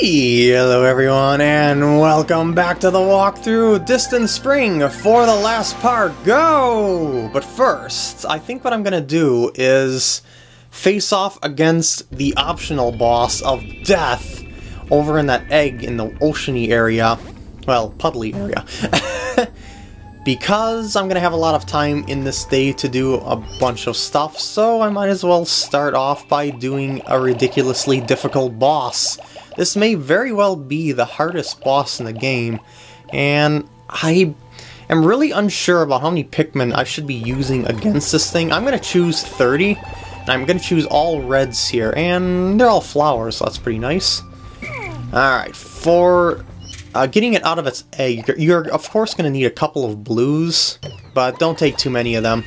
Hello everyone and welcome back to the walkthrough Distant Spring for the last part, go! But first, I think what I'm gonna do is face off against the optional boss of Death over in that egg in the oceany area, well, puddly area. because I'm gonna have a lot of time in this day to do a bunch of stuff, so I might as well start off by doing a ridiculously difficult boss. This may very well be the hardest boss in the game, and I am really unsure about how many Pikmin I should be using against this thing. I'm gonna choose 30, and I'm gonna choose all reds here, and they're all flowers, so that's pretty nice. Alright, for uh, getting it out of its egg, you're, you're of course going to need a couple of blues, but don't take too many of them.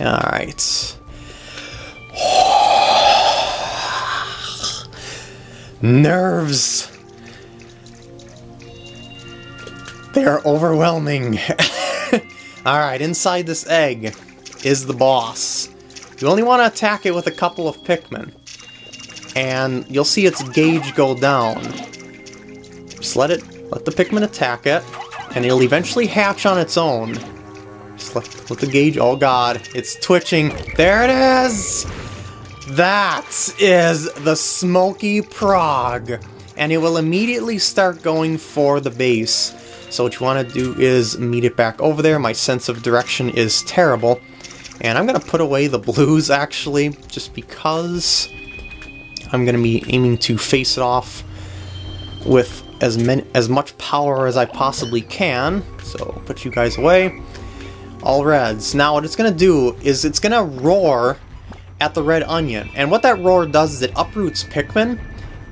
Alright. Nerves! They're overwhelming. Alright, inside this egg is the boss. You only want to attack it with a couple of Pikmin. And you'll see its gauge go down. Just let it, let the Pikmin attack it, and it'll eventually hatch on its own. Just let, let the gauge, oh god, it's twitching. There it is! That is the Smoky Progg. And it will immediately start going for the base. So what you want to do is meet it back over there. My sense of direction is terrible. And I'm going to put away the blues, actually, just because I'm going to be aiming to face it off with as many, as much power as I possibly can. So put you guys away. All reds. Now what it's going to do is it's going to roar at the red onion. And what that roar does is it uproots Pikmin.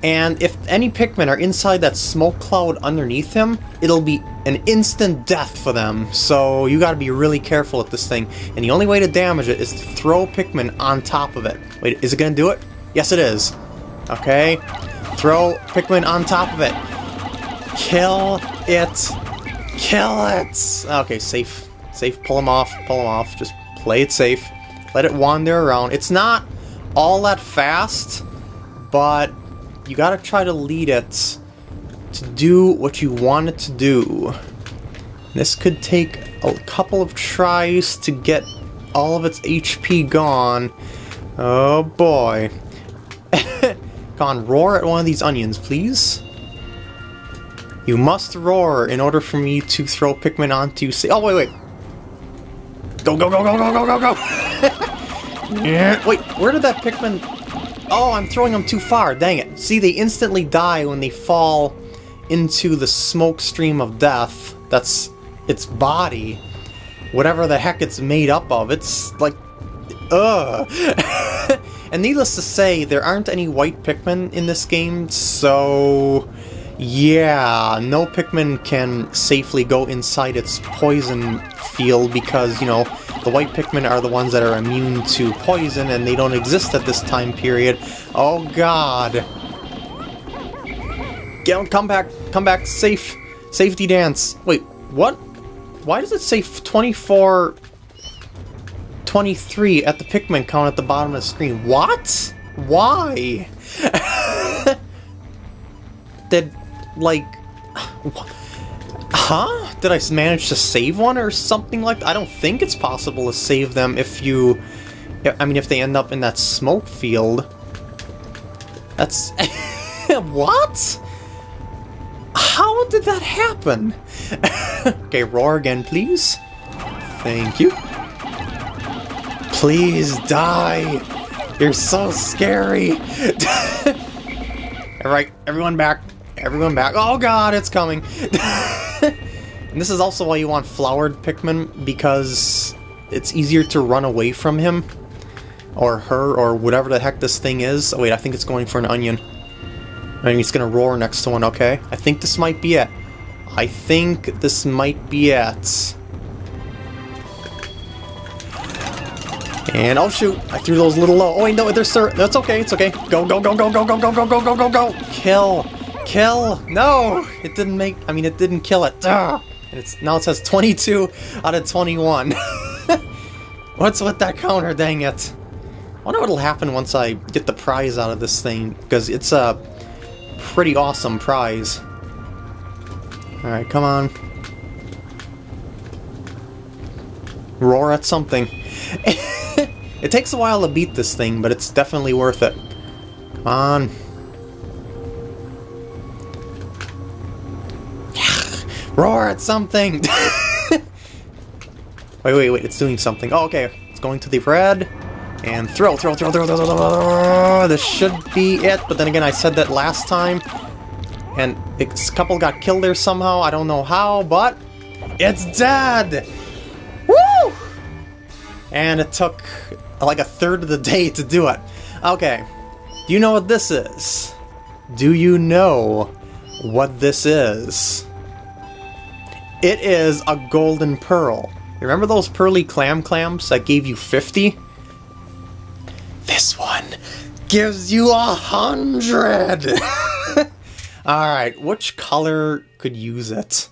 And if any Pikmin are inside that smoke cloud underneath him, it'll be an instant death for them. So you gotta be really careful with this thing. And the only way to damage it is to throw Pikmin on top of it. Wait, is it gonna do it? Yes, it is. Okay. Throw Pikmin on top of it. Kill it. Kill it. Okay, safe. Safe. Pull him off. Pull him off. Just play it safe. Let it wander around. It's not all that fast, but you gotta try to lead it to do what you want it to do. This could take a couple of tries to get all of its HP gone. Oh boy. Gone, roar at one of these onions, please. You must roar in order for me to throw Pikmin onto... Say, oh, wait, wait. Go, go, go, go, go, go, go, go! yeah. Wait, where did that Pikmin... Oh, I'm throwing them too far, dang it. See, they instantly die when they fall into the smoke stream of death. That's its body. Whatever the heck it's made up of. It's like... Ugh. and needless to say, there aren't any white Pikmin in this game, so... Yeah, no Pikmin can safely go inside its poison field because, you know, the white Pikmin are the ones that are immune to poison and they don't exist at this time period. Oh god. Get, come back, come back, safe, safety dance. Wait, what? Why does it say 24, 23 at the Pikmin count at the bottom of the screen? What? Why? Did like... Huh? Did I manage to save one or something like that? I don't think it's possible to save them if you... I mean, if they end up in that smoke field. That's... what? How did that happen? okay, roar again, please. Thank you. Please die. You're so scary. Alright, everyone back. Everyone back. Oh god, it's coming! and this is also why you want flowered Pikmin, because it's easier to run away from him. Or her, or whatever the heck this thing is. Oh wait, I think it's going for an onion. I mean, it's gonna roar next to one, okay. I think this might be it. I think this might be it. And oh shoot, I threw those little low. Oh wait, no, there's sir. That's okay, it's okay. Go, go, go, go, go, go, go, go, go, go, go, go. Kill. Kill! No! It didn't make... I mean, it didn't kill it. And it's now it says 22 out of 21. What's with that counter, dang it? I wonder what'll happen once I get the prize out of this thing, because it's a pretty awesome prize. Alright, come on. Roar at something. it takes a while to beat this thing, but it's definitely worth it. Come on. Roar at something! wait, wait, wait, it's doing something. Oh, okay. It's going to the red. And throw, throw, throw, throw. This should be it, but then again, I said that last time. And a couple got killed there somehow. I don't know how, but it's dead! Woo! And it took like a third of the day to do it. Okay, do you know what this is? Do you know what this is? It is a golden pearl. Remember those pearly clam clams that gave you 50? This one gives you a hundred! Alright, which color could use it?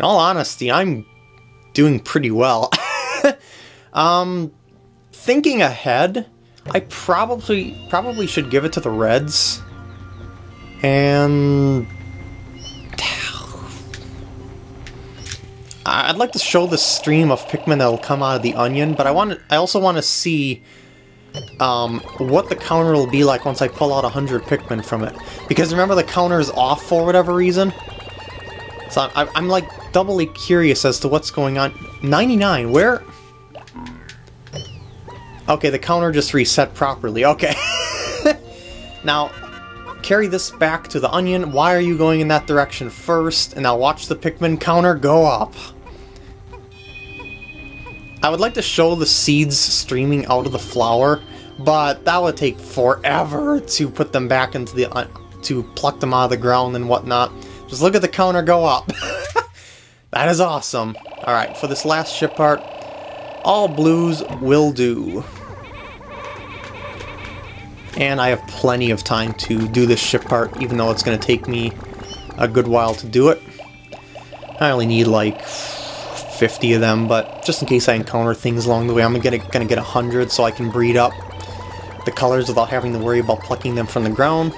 In all honesty, I'm doing pretty well. um, thinking ahead, I probably probably should give it to the Reds. And I'd like to show the stream of Pikmin that'll come out of the onion, but I want I also want to see um, what the counter will be like once I pull out 100 Pikmin from it. Because remember the counter is off for whatever reason? So I'm, I'm like doubly curious as to what's going on. 99, where... Okay, the counter just reset properly, okay. now, carry this back to the onion. Why are you going in that direction first? And now watch the Pikmin counter go up. I would like to show the seeds streaming out of the flower, but that would take forever to put them back into the... Uh, to pluck them out of the ground and whatnot. Just look at the counter go up. that is awesome. Alright, for this last ship part, all blues will do. And I have plenty of time to do this ship part, even though it's going to take me a good while to do it. I only need like 50 of them, but just in case I encounter things along the way, I'm gonna, gonna get 100 so I can breed up the colors without having to worry about plucking them from the ground.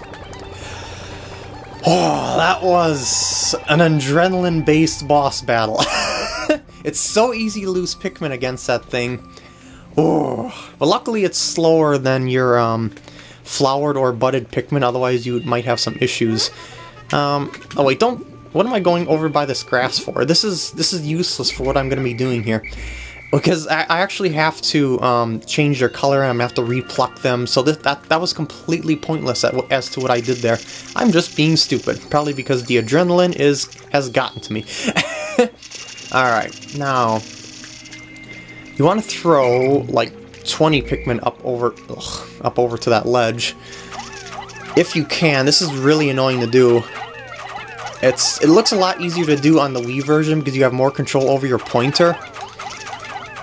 Oh, that was an adrenaline-based boss battle. it's so easy to lose Pikmin against that thing. Oh, but luckily it's slower than your um, flowered or budded Pikmin, otherwise you might have some issues. Um, oh wait, don't what am I going over by this grass for? This is this is useless for what I'm going to be doing here. Because I, I actually have to um, change their color and I'm going to have to repluck them, so that, that, that was completely pointless at, as to what I did there. I'm just being stupid, probably because the adrenaline is has gotten to me. Alright, now... You want to throw, like, 20 Pikmin up over, ugh, up over to that ledge. If you can, this is really annoying to do. It's It looks a lot easier to do on the Wii version because you have more control over your pointer.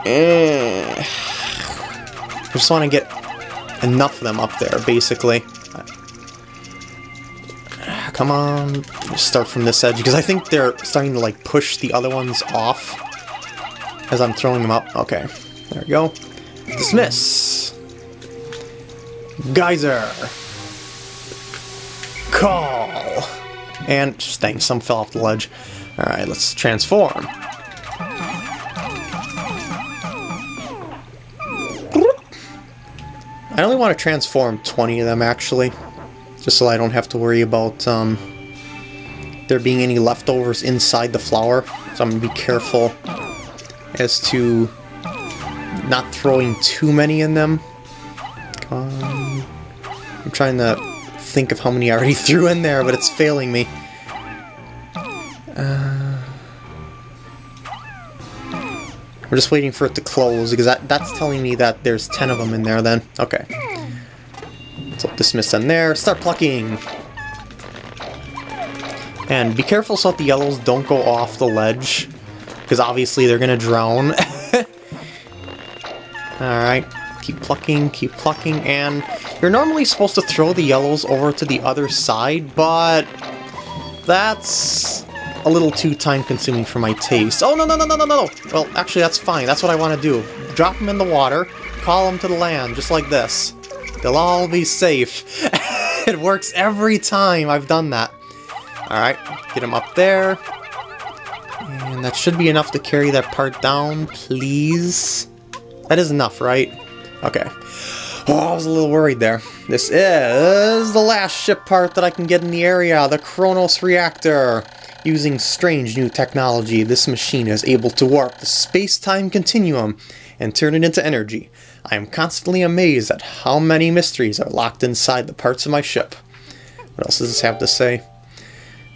Eh. I just want to get enough of them up there, basically. Come on, start from this edge, because I think they're starting to like push the other ones off as I'm throwing them up. Okay, there we go. Dismiss. Geyser. Call. And, dang, some fell off the ledge. Alright, let's transform. I only want to transform 20 of them, actually. Just so I don't have to worry about um, there being any leftovers inside the flower. So I'm going to be careful as to not throwing too many in them. I'm trying to think of how many I already threw in there, but it's failing me. Uh, we're just waiting for it to close, because that, that's telling me that there's 10 of them in there then. Okay. So dismiss them there. Start plucking! And be careful so that the yellows don't go off the ledge, because obviously they're going to drown. Alright, keep plucking, keep plucking, and you're normally supposed to throw the yellows over to the other side, but that's a little too time-consuming for my taste. Oh, no, no, no, no, no, no! Well, actually, that's fine. That's what I want to do. Drop them in the water, call them to the land, just like this. They'll all be safe. it works every time I've done that. Alright, get them up there. And that should be enough to carry that part down, please. That is enough, right? Okay. Oh, I was a little worried there. This is the last ship part that I can get in the area, the Chronos Reactor. Using strange new technology, this machine is able to warp the space-time continuum and turn it into energy. I am constantly amazed at how many mysteries are locked inside the parts of my ship. What else does this have to say?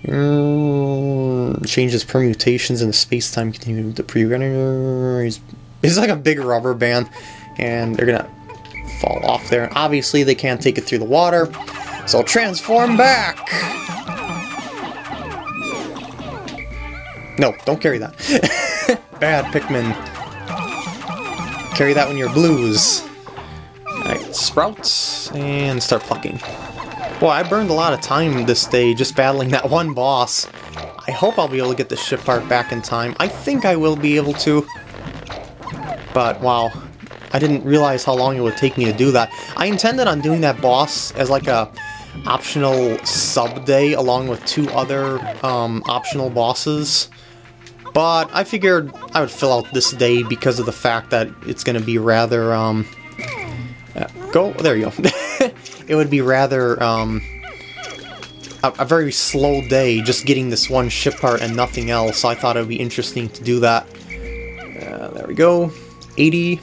Mm, changes permutations in the space-time continuum to pre-runner It's like a big rubber band, and they're gonna fall off there. Obviously, they can't take it through the water, so transform back! No, don't carry that. Bad Pikmin. Carry that when you're blues. Alright, sprouts, and start plucking. Boy, I burned a lot of time this day just battling that one boss. I hope I'll be able to get the ship part back in time. I think I will be able to. But, wow. I didn't realize how long it would take me to do that. I intended on doing that boss as like a optional sub day along with two other um, optional bosses. But I figured I would fill out this day because of the fact that it's going to be rather, um... go, there you go. it would be rather, um... A, a, very slow day just getting this one ship part and nothing else, so I thought it would be interesting to do that. Uh, there we go. 80.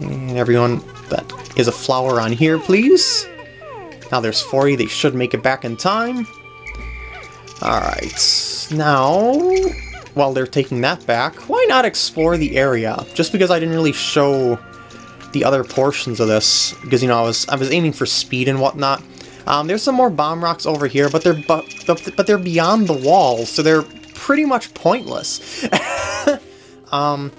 And everyone that is a flower on here, please. Now there's 40, they should make it back in time. Alright, now while they're taking that back, why not explore the area? Just because I didn't really show the other portions of this, because you know I was I was aiming for speed and whatnot. Um, there's some more bomb rocks over here, but they're but, but they're beyond the walls, so they're pretty much pointless. um,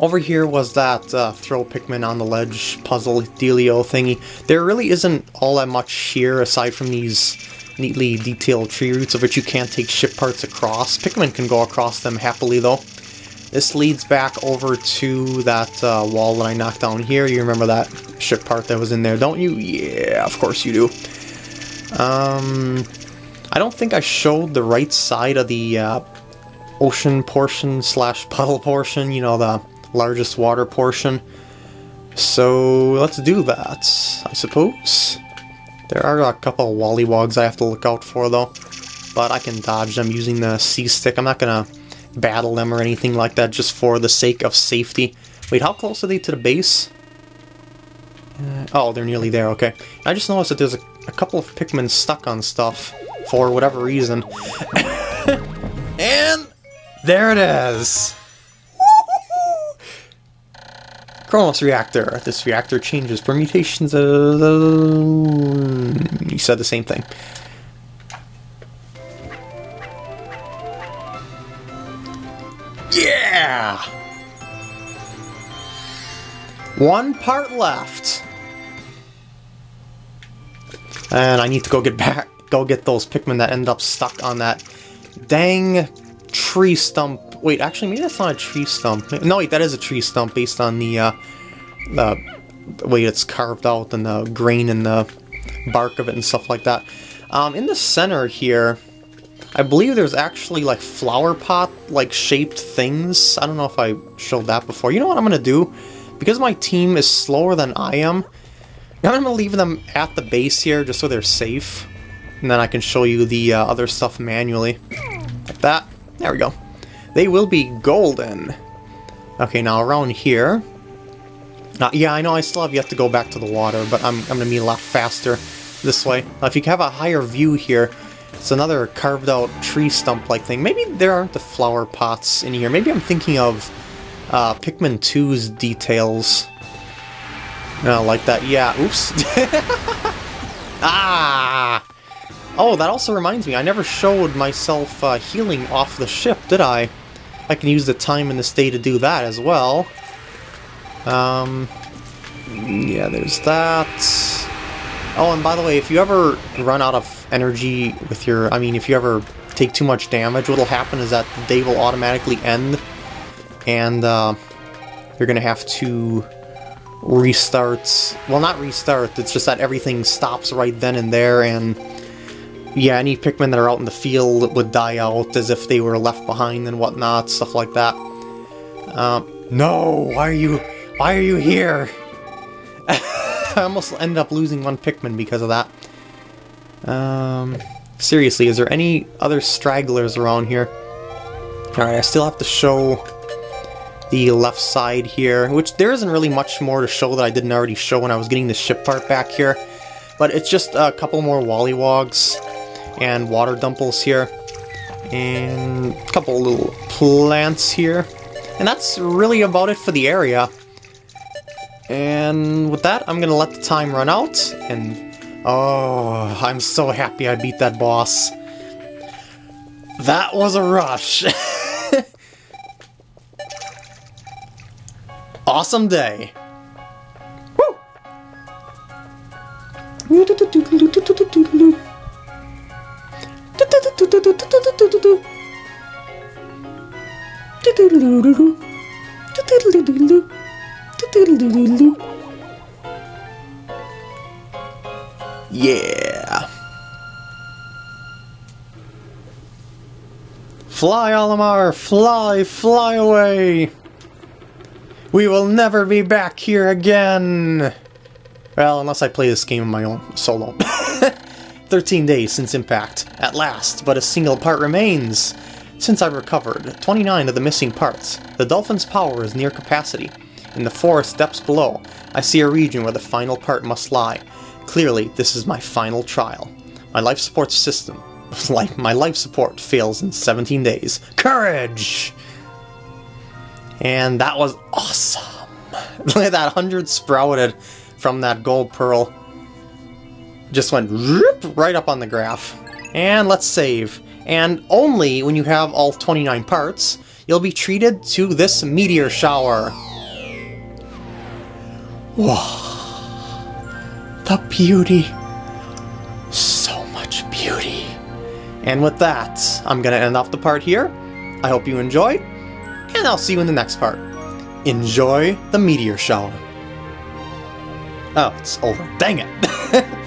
over here was that uh, throw Pikmin on the ledge puzzle dealio thingy. There really isn't all that much here aside from these neatly detailed tree roots of which you can't take ship parts across. Pikmin can go across them happily though. This leads back over to that uh, wall that I knocked down here. You remember that ship part that was in there, don't you? Yeah, of course you do. Um, I don't think I showed the right side of the uh, ocean portion slash puddle portion, you know, the largest water portion. So let's do that, I suppose. There are a couple of Wollywogs I have to look out for, though. But I can dodge them using the C-stick. I'm not to battle them or anything like that just for the sake of safety. Wait, how close are they to the base? Uh, oh, they're nearly there, okay. I just noticed that there's a, a couple of Pikmin stuck on stuff for whatever reason. and there it is! Chronos reactor. This reactor changes permutations of... You said the same thing. Yeah! One part left. And I need to go get back, go get those Pikmin that end up stuck on that dang tree stump Wait, actually, maybe that's not a tree stump. No, wait, that is a tree stump based on the, uh, the way it's carved out and the grain and the bark of it and stuff like that. Um, in the center here, I believe there's actually like flower pot like shaped things. I don't know if I showed that before. You know what I'm gonna do? Because my team is slower than I am, I'm gonna leave them at the base here just so they're safe. And then I can show you the uh, other stuff manually. Like that. There we go. They will be golden. Okay, now around here... Uh, yeah, I know I still have yet to go back to the water, but I'm, I'm going to be a lot faster this way. Now, if you have a higher view here, it's another carved out tree stump-like thing. Maybe there aren't the flower pots in here. Maybe I'm thinking of uh, Pikmin 2's details. No, like that. Yeah, oops. ah! Oh, that also reminds me, I never showed myself uh, healing off the ship, did I? I can use the time in the stay to do that as well. Um, yeah, there's that. Oh, and by the way, if you ever run out of energy with your... I mean, if you ever take too much damage, what'll happen is that the day will automatically end, and uh, you're going to have to restart... Well, not restart, it's just that everything stops right then and there, and yeah, any Pikmin that are out in the field would die out as if they were left behind and whatnot, stuff like that. Um, no, why are you, why are you here? I almost ended up losing one Pikmin because of that. Um, seriously, is there any other stragglers around here? Alright, I still have to show the left side here, which there isn't really much more to show that I didn't already show when I was getting the ship part back here. But it's just a couple more Wollywogs and water dumples here. And a couple little plants here. And that's really about it for the area. And with that, I'm gonna let the time run out, and oh, I'm so happy I beat that boss. That was a rush. awesome day. Woo! Yeah. Fly, Olimar! Fly, fly away! We will never be back here again! Well, unless I play this game on my own, solo. 13 days since impact, at last, but a single part remains. Since I recovered 29 of the missing parts, the Dolphin's power is near capacity. In the forest depths below, I see a region where the final part must lie. Clearly, this is my final trial. My life support system, like my life support fails in 17 days. Courage! And that was awesome. Look at that, 100 sprouted from that gold pearl. Just went right up on the graph. And let's save. And only when you have all 29 parts, you'll be treated to this meteor shower. Wow. The beauty. So much beauty. And with that, I'm going to end off the part here. I hope you enjoyed, and I'll see you in the next part. Enjoy the meteor shower. Oh, it's over. Dang it.